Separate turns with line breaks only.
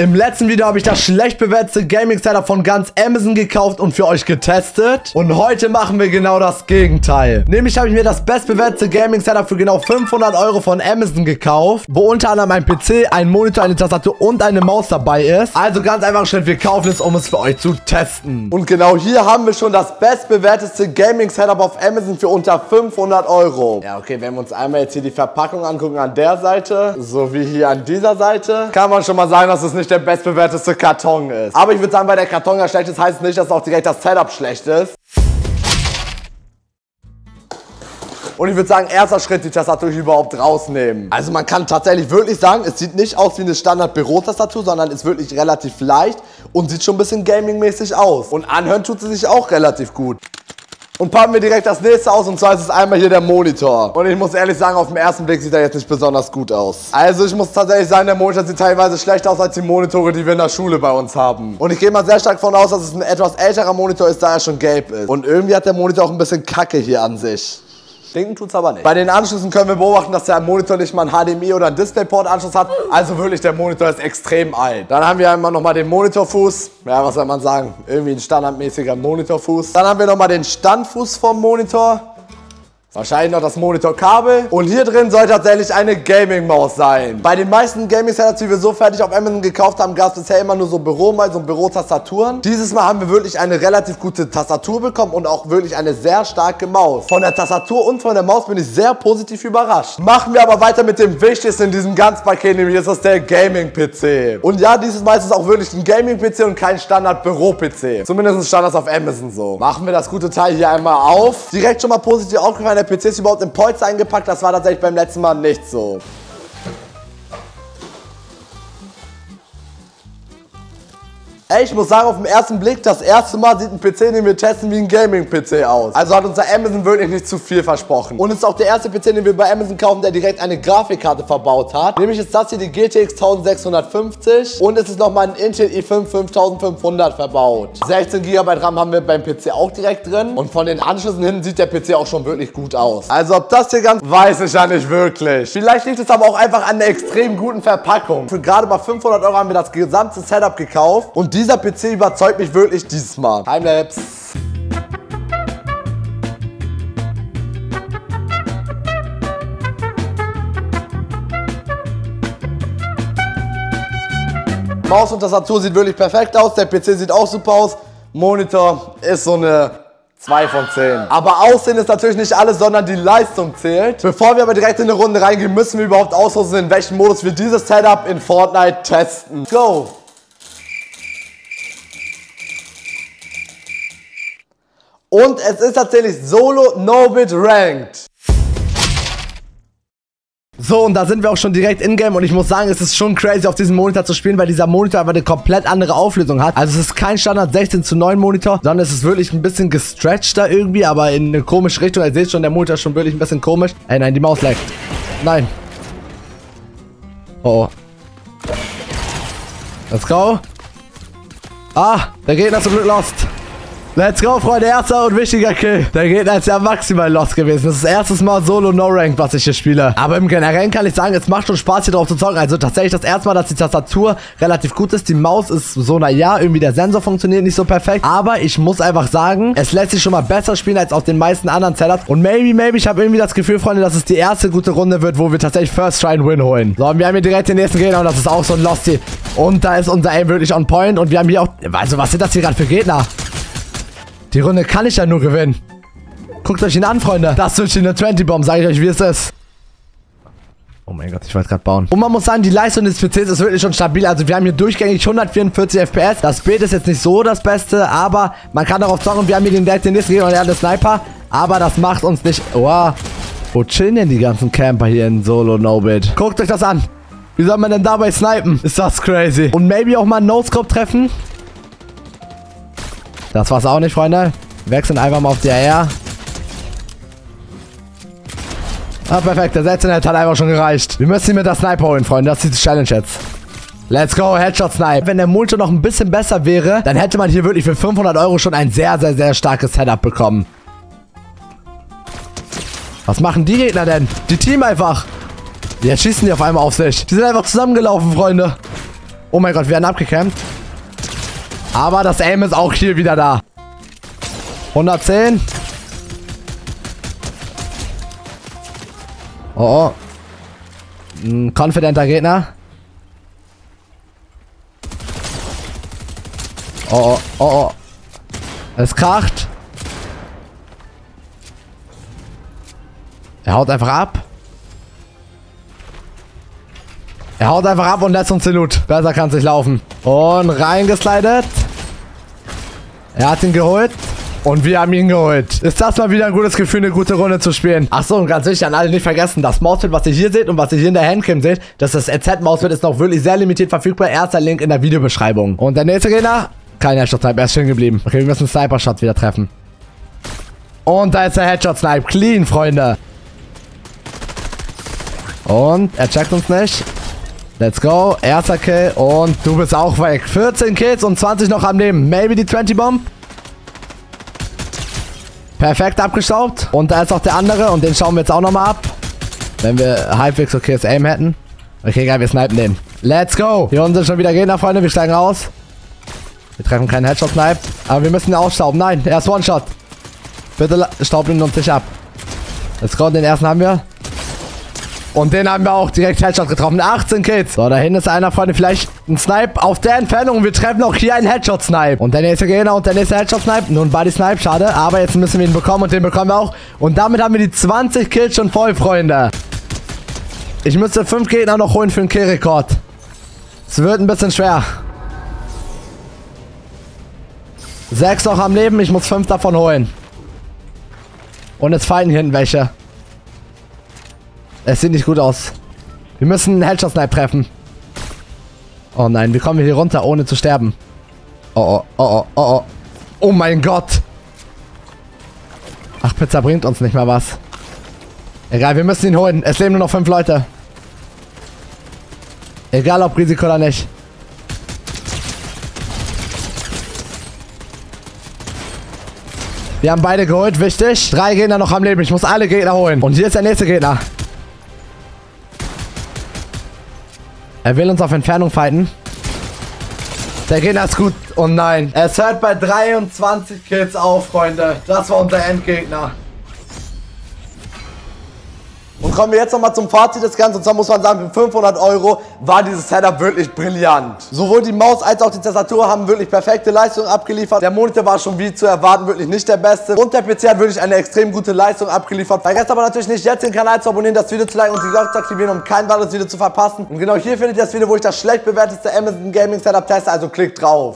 Im letzten Video habe ich das schlecht bewertete Gaming Setup von ganz Amazon gekauft und für euch getestet. Und heute machen wir genau das Gegenteil. Nämlich habe ich mir das bestbewertete Gaming Setup für genau 500 Euro von Amazon gekauft, wo unter anderem ein PC, ein Monitor, eine Tastatur und eine Maus dabei ist. Also ganz einfach schnell, wir kaufen es, um es für euch zu testen. Und genau hier haben wir schon das bestbewertete Gaming Setup auf Amazon für unter 500 Euro. Ja, okay, wenn wir uns einmal jetzt hier die Verpackung angucken an der Seite, sowie hier an dieser Seite, kann man schon mal sagen, dass es nicht nicht der bestbewerteste Karton ist. Aber ich würde sagen, weil der Karton ja schlecht ist, heißt es nicht, dass auch direkt das Setup schlecht ist. Und ich würde sagen, erster Schritt, die Tastatur überhaupt rausnehmen. Also man kann tatsächlich wirklich sagen, es sieht nicht aus wie eine Standard-Büro-Tastatur, sondern ist wirklich relativ leicht und sieht schon ein bisschen gaming-mäßig aus. Und anhören tut sie sich auch relativ gut. Und packen wir direkt das nächste aus und zwar ist es einmal hier der Monitor. Und ich muss ehrlich sagen, auf den ersten Blick sieht er jetzt nicht besonders gut aus. Also ich muss tatsächlich sagen, der Monitor sieht teilweise schlechter aus als die Monitore, die wir in der Schule bei uns haben. Und ich gehe mal sehr stark davon aus, dass es ein etwas älterer Monitor ist, da er schon gelb ist. Und irgendwie hat der Monitor auch ein bisschen Kacke hier an sich. Stinken tut's aber nicht. Bei den Anschlüssen können wir beobachten, dass der Monitor nicht mal einen HDMI oder einen DisplayPort-Anschluss hat. Also wirklich, der Monitor ist extrem alt. Dann haben wir einmal nochmal den Monitorfuß. Ja, was soll man sagen? Irgendwie ein standardmäßiger Monitorfuß. Dann haben wir nochmal den Standfuß vom Monitor. Wahrscheinlich noch das Monitorkabel. Und hier drin soll tatsächlich eine Gaming-Maus sein. Bei den meisten Gaming-Setups, die wir so fertig auf Amazon gekauft haben, gab es bisher immer nur so Büromäuse und Bürotastaturen. Dieses Mal haben wir wirklich eine relativ gute Tastatur bekommen und auch wirklich eine sehr starke Maus. Von der Tastatur und von der Maus bin ich sehr positiv überrascht. Machen wir aber weiter mit dem Wichtigsten in diesem ganzen Paket, nämlich ist das der Gaming-PC. Und ja, dieses Mal ist es auch wirklich ein Gaming-PC und kein Standard-Büro-PC. Zumindest stand das auf Amazon so. Machen wir das gute Teil hier einmal auf. Direkt schon mal positiv aufgefallen, der PC ist überhaupt in Polster eingepackt. Das war tatsächlich beim letzten Mal nicht so. Ey, ich muss sagen, auf den ersten Blick, das erste Mal sieht ein PC, den wir testen, wie ein Gaming-PC aus. Also hat unser Amazon wirklich nicht zu viel versprochen. Und ist auch der erste PC, den wir bei Amazon kaufen, der direkt eine Grafikkarte verbaut hat. Nämlich ist das hier die GTX 1650 und es ist nochmal ein Intel i5 5500 verbaut. 16 GB RAM haben wir beim PC auch direkt drin. Und von den Anschlüssen hinten sieht der PC auch schon wirklich gut aus. Also ob das hier ganz, weiß ich ja nicht wirklich. Vielleicht liegt es aber auch einfach an der extrem guten Verpackung. Für gerade mal 500 Euro haben wir das gesamte Setup gekauft und die dieser PC überzeugt mich wirklich dieses Mal. Timelapse. Maus und Tastatur sieht wirklich perfekt aus. Der PC sieht auch super aus. Monitor ist so eine 2 von 10. Aber Aussehen ist natürlich nicht alles, sondern die Leistung zählt. Bevor wir aber direkt in eine Runde reingehen, müssen wir überhaupt ausrüsten, in welchem Modus wir dieses Setup in Fortnite testen. Go! Und es ist tatsächlich Solo No-Bit Ranked. So, und da sind wir auch schon direkt in-game und ich muss sagen, es ist schon crazy auf diesem Monitor zu spielen, weil dieser Monitor aber eine komplett andere Auflösung hat. Also es ist kein Standard 16 zu 9 Monitor, sondern es ist wirklich ein bisschen gestretchter irgendwie, aber in eine komische Richtung. Ihr seht schon, der Monitor ist schon wirklich ein bisschen komisch. Ey, nein, die Maus leckt. Nein. Oh, oh. Let's go. Ah, der Gegner ist zum Glück lost. Let's go, Freunde. Erster und wichtiger Kill. Der Gegner ist ja maximal lost gewesen. Das ist das erste Mal Solo No Rank, was ich hier spiele. Aber im Generellen kann ich sagen, es macht schon Spaß, hier drauf zu zocken. Also tatsächlich das erste Mal, dass die Tastatur relativ gut ist. Die Maus ist so, naja, irgendwie der Sensor funktioniert nicht so perfekt. Aber ich muss einfach sagen, es lässt sich schon mal besser spielen als auf den meisten anderen Setups. Und maybe, maybe, ich habe irgendwie das Gefühl, Freunde, dass es die erste gute Runde wird, wo wir tatsächlich First Try and Win holen. So, und wir haben hier direkt den nächsten Gegner und das ist auch so ein Losty. Und da ist unser Aim wirklich on point. Und wir haben hier auch, also was sind das hier gerade für Gegner? Die Runde kann ich ja nur gewinnen. Guckt euch ihn an, Freunde. Das ist eine 20-Bomb, sage ich euch, wie es ist. Oh mein Gott, ich wollte gerade bauen. Und man muss sagen, die Leistung des PCs ist wirklich schon stabil. Also wir haben hier durchgängig 144 FPS. Das Bild ist jetzt nicht so das Beste, aber man kann darauf zocken. Wir haben hier den direkt den Gegner und er hat Sniper. Aber das macht uns nicht... Oh, wo chillen denn die ganzen Camper hier in Solo No-Bit? Guckt euch das an. Wie soll man denn dabei snipen? Ist das crazy. Und maybe auch mal einen No-Scope treffen. Das war's auch nicht, Freunde. Wechseln einfach mal auf die AR. Ah, perfekt. Der Setzenet hat einfach schon gereicht. Wir müssen ihn mit der Sniper holen, Freunde. Das ist die Challenge jetzt. Let's go, Headshot Snipe. Wenn der Multi noch ein bisschen besser wäre, dann hätte man hier wirklich für 500 Euro schon ein sehr, sehr, sehr starkes Setup bekommen. Was machen die Gegner denn? Die Team einfach. Jetzt schießen die auf einmal auf sich. Die sind einfach zusammengelaufen, Freunde. Oh mein Gott, wir werden abgekämpft. Aber das Aim ist auch hier wieder da. 110. Oh, oh. Ein confidenter Gegner. Oh, oh, oh, oh. Es kracht. Er haut einfach ab. Er haut einfach ab und lässt uns den Loot. Besser kann es nicht laufen. Und reingeslidet. Er hat ihn geholt. Und wir haben ihn geholt. Ist das mal wieder ein gutes Gefühl, eine gute Runde zu spielen. Achso, und ganz wichtig an alle nicht vergessen, das Mauspad, was ihr hier seht und was ihr hier in der Handcam seht, das ist das RZ-Mauspad, ist noch wirklich sehr limitiert verfügbar. Erster Link in der Videobeschreibung. Und der nächste Gegner, kein Headshot-Snipe, er ist schön geblieben. Okay, wir müssen Sniper-Shots wieder treffen. Und da ist der Headshot-Snipe. Clean, Freunde. Und er checkt uns nicht. Let's go. Erster Kill und du bist auch weg. 14 Kills und 20 noch am Leben. Maybe die 20 Bomb. Perfekt abgestaubt. Und da ist auch der andere und den schauen wir jetzt auch nochmal ab. Wenn wir halbwegs okayes Aim hätten. Okay, geil, wir snipen den. Let's go. Hier unten sind schon wieder Gegner, Freunde. Wir steigen aus. Wir treffen keinen Headshot-Snipe. Aber wir müssen ihn ausstauben. Nein, er ist One-Shot. Bitte stauben ihn uns nicht ab. Let's go, den ersten haben wir. Und den haben wir auch direkt Headshot getroffen. 18 Kills. So, da hinten ist einer, Freunde, vielleicht ein Snipe auf der Entfernung. Wir treffen auch hier einen Headshot-Snipe. Und der nächste Gegner und der nächste Headshot-Snipe. Nun Body-Snipe, schade. Aber jetzt müssen wir ihn bekommen und den bekommen wir auch. Und damit haben wir die 20 Kills schon voll, Freunde. Ich müsste 5 Gegner noch holen für einen Kill-Rekord. Es wird ein bisschen schwer. 6 noch am Leben. Ich muss 5 davon holen. Und jetzt fallen hier hinten welche. Es sieht nicht gut aus. Wir müssen einen Headshot-Snipe treffen. Oh nein, wie kommen wir hier runter, ohne zu sterben? Oh, oh, oh, oh, oh, oh. Oh mein Gott. Ach, Pizza bringt uns nicht mal was. Egal, wir müssen ihn holen. Es leben nur noch fünf Leute. Egal, ob Risiko oder nicht. Wir haben beide geholt, wichtig. Drei Gegner noch am Leben. Ich muss alle Gegner holen. Und hier ist der nächste Gegner. Er will uns auf Entfernung fighten. Der Gegner ist gut. Oh nein. Es hört bei 23 Kills auf, Freunde. Das war unser Endgegner. Und kommen wir jetzt nochmal zum Fazit des Ganzen. Und zwar muss man sagen, für 500 Euro war dieses Setup wirklich brillant. Sowohl die Maus als auch die Tastatur haben wirklich perfekte Leistung abgeliefert. Der Monitor war schon wie zu erwarten wirklich nicht der beste. Und der PC hat wirklich eine extrem gute Leistung abgeliefert. Vergesst aber natürlich nicht, jetzt den Kanal zu abonnieren, das Video zu liken und die Glocke zu aktivieren, um kein weiteres Video zu verpassen. Und genau hier findet ihr das Video, wo ich das schlecht bewerteste Amazon Gaming Setup teste. Also klickt drauf.